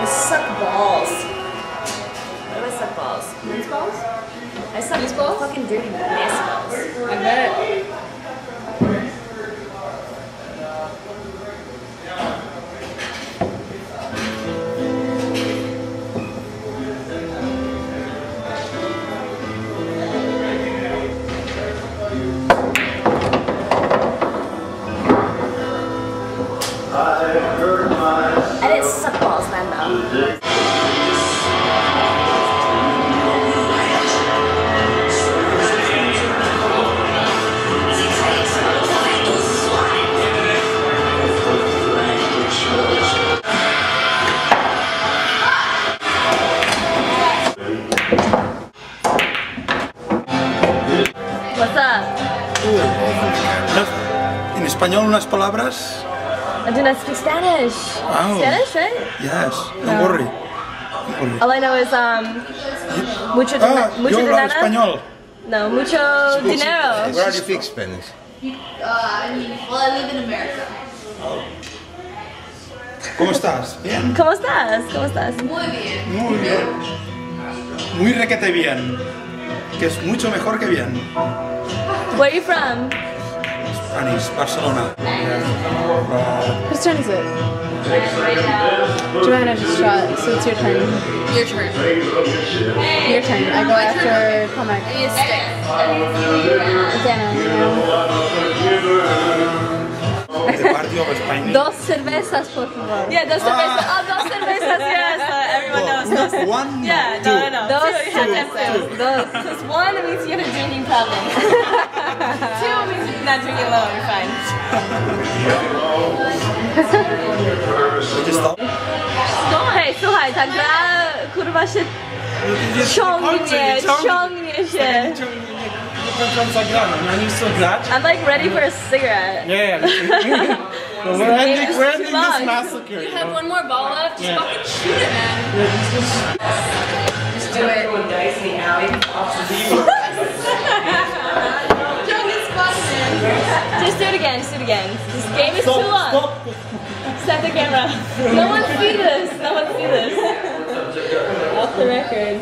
I suck balls. Why do I suck balls? Men's balls? I suck These balls? fucking dirty, nasty balls. I bet. What's up? En español unas palabras. I do not speak Spanish. Oh. Spanish, right? Yes, don't No. worry. Don't worry. All I know is um mucho Ah, mucho yo dinero. español. No, mucho dinero. Where do you speak Spanish? Uh, I mean, well, I live in America. ¿Cómo estás? Bien. ¿Cómo estás? ¿Cómo estás? Muy bien. Muy bien. Muy requete bien. Que es mucho mejor que bien. Where are you from? Spanish, Barcelona. Whose turn is it? Joanna just shot, so it's your turn. Your turn. Your turn. I go after Comac. Dana. Dos cervezas, por favor. Yeah, dos cervezas. Oh, dos cervezas. Yes, everyone knows. Dos. One, Yeah, two. no, no, no. Dos, Two, you have to have two, two. Because one means you have a drinking problem. Two means you're not drinking alone. You're fine. Gdzie stał? Hej, słuchaj, ta gra kurwa się ciągnie, ciągnie się. Niekończąca gra, no oni chcą grać. I'm like ready for a cigarette. Yeah, but we're ending, we're ending this massacre. You have one more ball left? Just fucking shoot it, man. Just do it. Don't get spotted, man. Just do it again, just do it again. This game is too long. Stop the camera. No one see this. No one see this. Off the record.